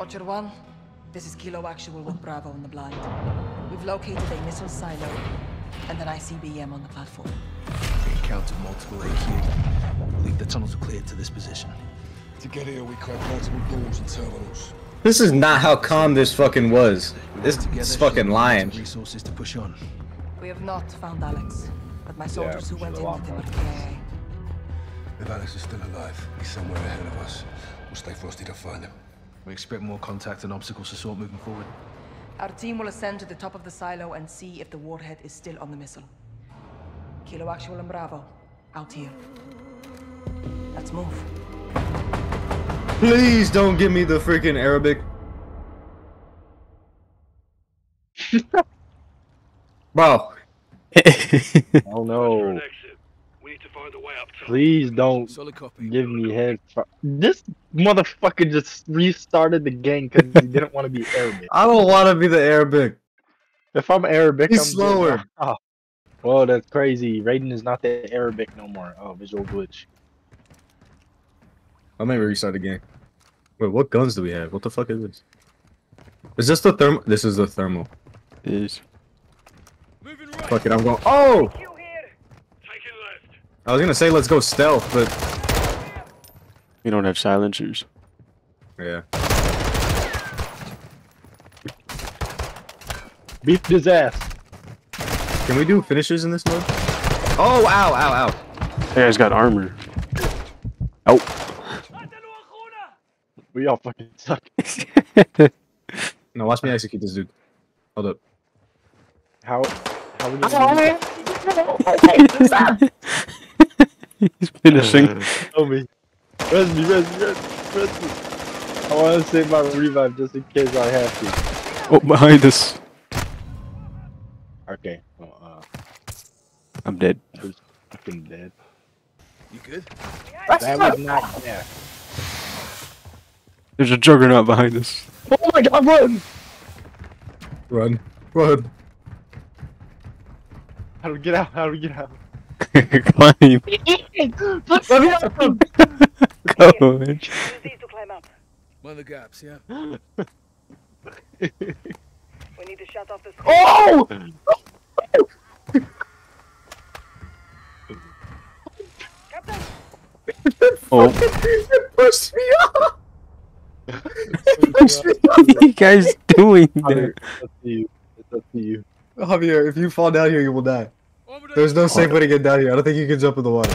Watcher 1, this is Kilo Actual with Bravo in the blind. We've located a missile silo and an ICBM on the platform. We encountered multiple AQ. Believe the tunnels are cleared to this position. To get here, we cracked multiple doors and terminals. This is not how calm this fucking was. This is fucking share lying. Resources to push on. We have not found Alex, but my soldiers who went in with him are KIA. If Alex is still alive, he's somewhere ahead of us. We'll stay frosty to find him. We expect more contact and obstacles to sort moving forward. Our team will ascend to the top of the silo and see if the warhead is still on the missile. Kilo Actual and Bravo, out here. Let's move. Please don't give me the freaking Arabic. Bro, Oh no. We need to find a way up top. Please don't copy. give me head. This motherfucker just restarted the game because he didn't want to be Arabic. I don't want to be the Arabic. If I'm Arabic, He's I'm good. slower. Ah. Oh. Well, that's crazy. Raiden is not the Arabic no more. Oh, visual glitch. I may restart the game. Wait, what guns do we have? What the fuck is this? Is this the thermal? This is the thermal. Is Fuck it, I'm going. Oh! Take it left. I was gonna say let's go stealth, but we don't have silencers. yeah. Beat his ass. Can we do finishes in this mode? Oh, ow, ow, ow. That guy's got armor. Oh. We all fucking suck. No, watch me execute this dude. Hold up. How? How we gonna He's finishing. Tell me. Res me, res me, res me, res me. I want to save my revive just in case I have to. Oh, behind us. Okay. Well, uh, I'm dead. who's fucking dead? You good? That was not. Yeah. There's a juggernaut behind us. Oh my god, run! Run. Run. How do we get out? How do we get out? Climb. Let me out! Go. Use these to climb up. One of the gaps, yeah? We need to shut off the Oh! Captain! Oh, Push me off. what are you guys doing there? It's up to you. It's up to you. Javier, if you fall down here, you will die. There's no safe way to get down here. I don't think you can jump in the water.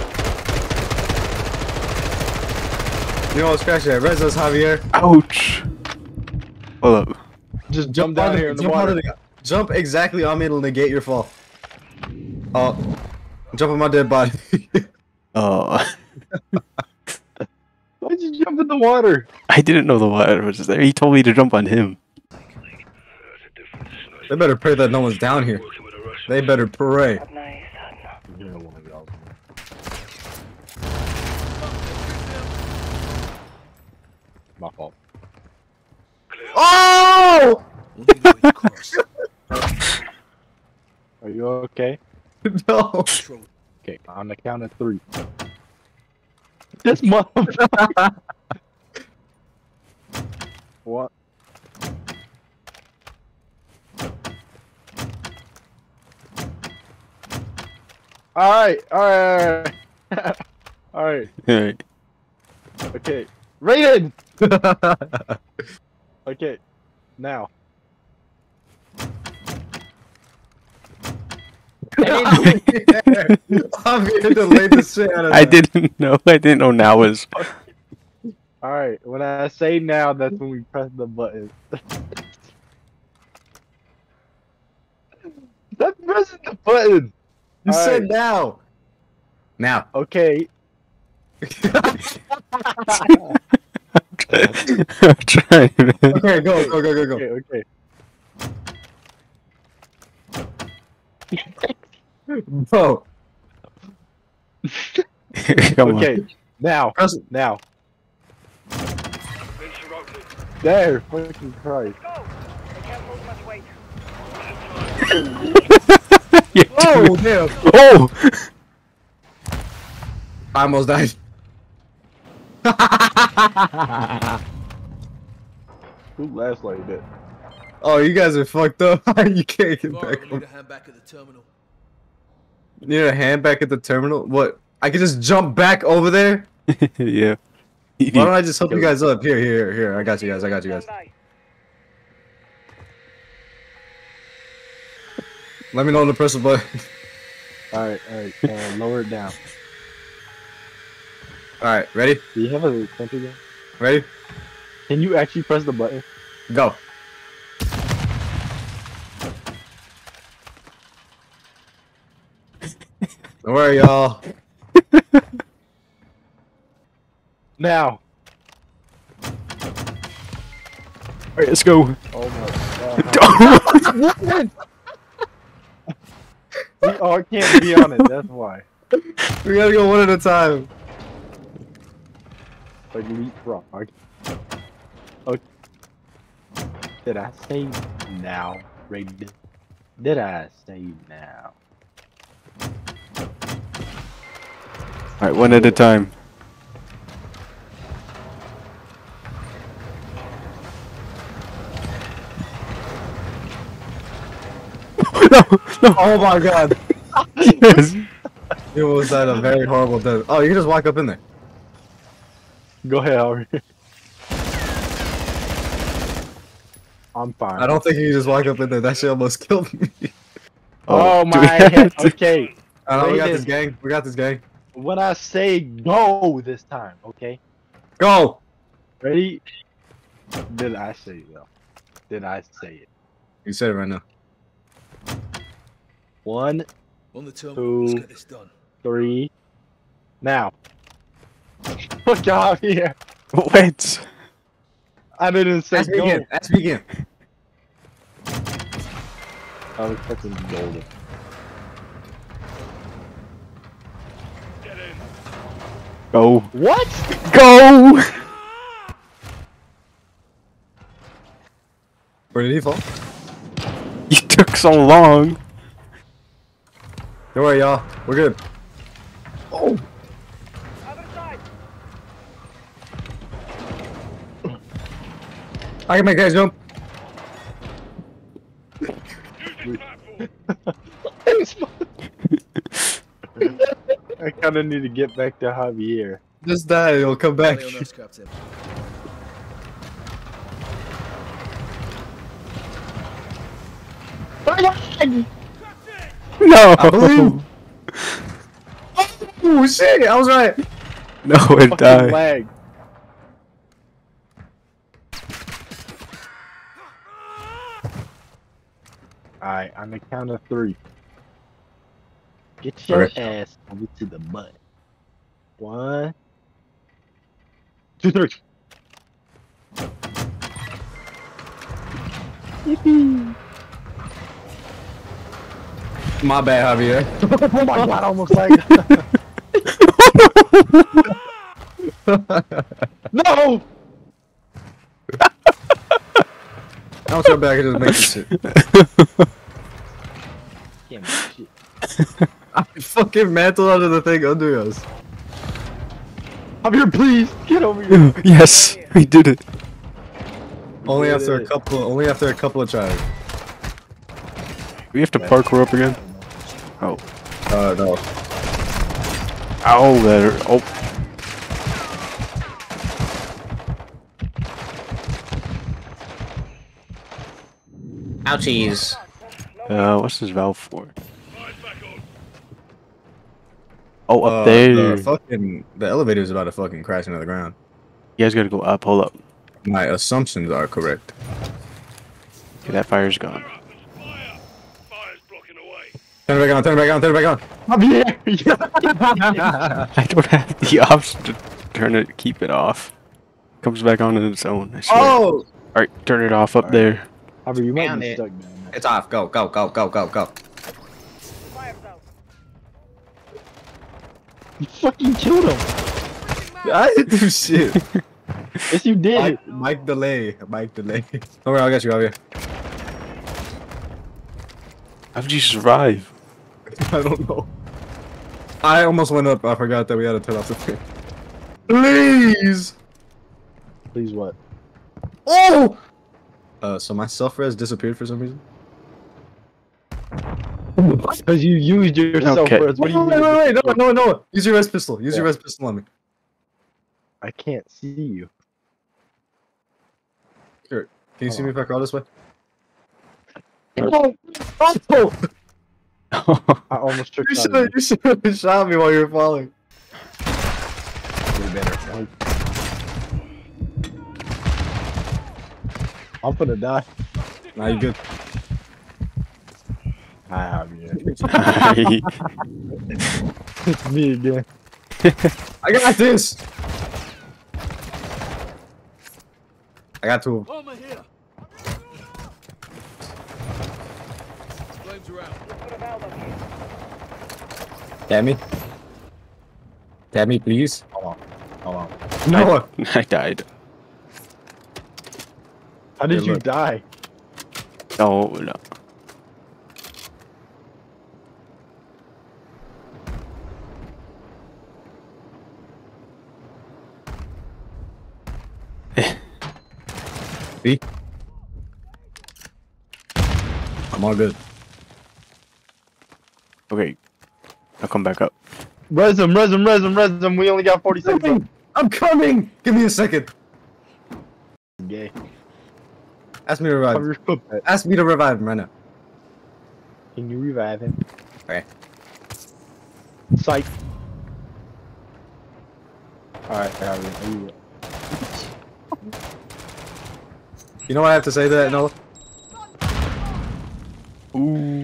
You know what? Scratch that. Res us, Javier. Ouch. Hold up. Just jump down out here in the jump water. of the- jump exactly on me to negate your fall. Oh, jump on my dead body. Oh, Why'd you jump in the water? I didn't know the water was there. He told me to jump on him. they better pray that no one's down here. They better pray. My fault. Oh! One thing that we cross. Are you okay? No. Okay, on the count of three. This motherfucker. what? All right, all right, all right. all right. Alright. Okay, Raiden. Okay, now. I'm here to lay the shit out of I that. didn't know. I didn't know now was. All right, when I say now, that's when we press the button. Stop pressing the button. You All said right. now. Now. Okay, I'm trying, man. Okay, go, go, go, go, go. okay, okay. Bro, Come on. Okay, now, press now. There, fucking Christ. Go! They can't hold much weight. Yeah, Oh, dude. damn. Oh! I almost died. Who laughs like that? Oh, you guys are fucked up. you can't get Alright, back. we need a hand back at the terminal. You need a hand back at the terminal. What? I can just jump back over there. yeah. Why don't I just help you guys up? Here, here, here. I got you guys. I got you guys. Let me know when to press the button. Alright, alright, uh, lower it down. All right, ready? Do you have a center gun? Ready? Can you actually press the button? Go. Don't worry, y'all. Now! Alright, let's go. Oh my god. we oh, all can't be on it, that's why. We gotta go one at a time. Like leapfrog. Okay. Oh, did I say now, Raiden? Did I say now? Alright, one at a time. No, no. Oh my god. Yes. You almost died a very horrible death. Oh, you can just walk up in there. Go ahead, Howard. I'm fine. I don't think you can just walk up in there. That shit almost killed me. Oh, oh do we my head. Okay. I know we got this gang. We got this gang. When I say go this time, okay? Go. Ready? Did I say it though? Did I say it? You said it right now. One, On the terminal. Let's Two. get this done. three, now. Look out here. Wait. I didn't say Let's go. begin. Let's begin. I was fucking golden. Go. What? Go! Where did he fall? You took so long. Don't worry, y'all. We're good. Oh. I can make that jump. I kind of need to get back to Javier. Just die. It'll come back. Rally on us, Captain. No. I believe. Oh shit! I was right. No, it Fucking died. lag. Alright, on the count of three. Get your Alright. ass over to the butt. One, two, three. My bad, Javier. oh my god, almost like No! I'll jump back and just make this shit. Can't make shit. I fucking mantled under the thing under us. Javier, please get over here. yes, we did it. Only Did after a couple. Only after a couple of tries. We have to parkour up again. Oh. Uh, no. Ow, there. Oh. Ouchies. Uh, what's this valve for? Oh, up Uh, there. The fucking the elevator is about to fucking crash into the ground. You guys gotta go up. Hold up. My assumptions are correct. Okay, that fire's gone. Turn it back on. Turn it back on. Turn it back on. Javier! I don't have the option to turn it, keep it off. Comes back on on its own. I swear. Oh, Alright, turn it off up there. Javier, you might Found be stuck down there. it's off. Go, go, go, go, go, go. You fucking killed him! I didn't do shit. Yes, you did! mic, mic delay. mic delay. Don't worry, I'll get you out here. How did you survive? I don't know. I almost went up. I forgot that we had to turn off the fan. Please. Please what? Oh, Uh, so my self res disappeared for some reason. Because you used yourself Okay. first. What do you wait, mean? wait, wait, no, no, no. Use your res pistol. Use your Yeah. res pistol on me. I can't see you. Can you see Hold me if I crawl this way? Oh, Oh, I almost tripped you should you. have should have shot me while you were falling. Better. I'm gonna die. Nah, you good. I have you. Hi. It's me again. I got this. I got two. of 'em. Over here! Flames are out. Damn me. Damn me, please. Hold on. Hold on. No. I died. How did Good you luck. die? No, no. See? I'm all good. Okay. I'll come back up. Res him, res him, res him, res him. We only got 40 seconds. Coming! I'm coming! Give me a second. Gay. Ask me to revive. Cover your foot. Pat. Ask me to revive him right now. Can you revive him? Okay. Psych. Alright, Harry. You... You know what I have to say to that, Noah? Ooh.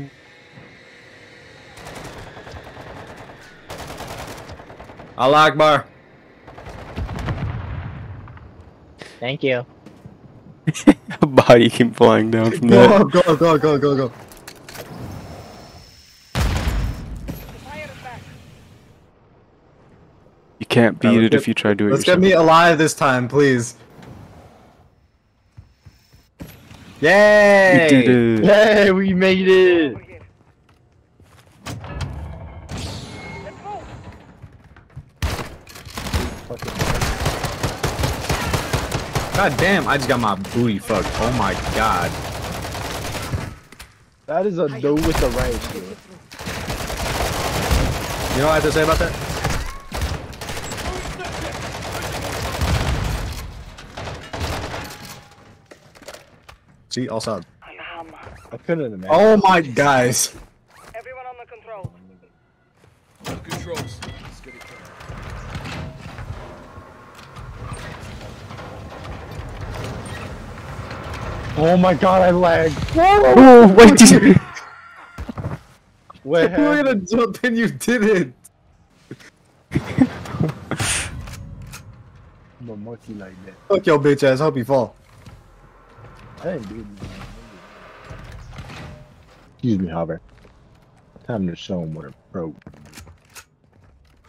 Allah Akbar. Thank you. A body came flying down from there. Go, go, go, go, go, go. You can't beat let's it if you try to do it Let's get me alive this time, please. Yay! You did it. Hey, we made it! God damn, I just got my booty fucked. Oh my god. That is a dude with the right shield. You know what I have to say about that? See, all solid. I couldn't imagine. Oh my guys. Everyone on the control. No controls. Let's get it done. Oh my god, I lagged. Oh, wait, did you? What You were gonna jump and you didn't. I'm a monkey like that. Fuck your bitch ass. Hope you fall. I didn't do it. Excuse me, Hopper. Time to show him what a pro.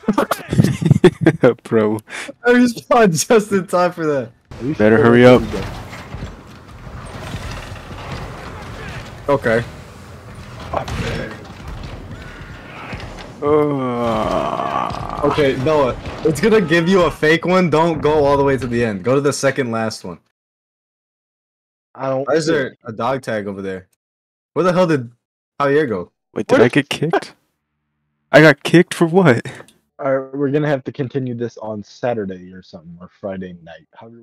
Bro. I respawned just in time for that. Better sure hurry that's up. what Okay. Uh, Okay, Noah. It's gonna give you a fake one. Don't go all the way to the end. Go to the second last one. I don't. Why is there a dog tag over there? Where the hell did Javier go? wait, did I get kicked? I got kicked for what? Alright, we're gonna have to continue this on Saturday or something, or Friday night. However,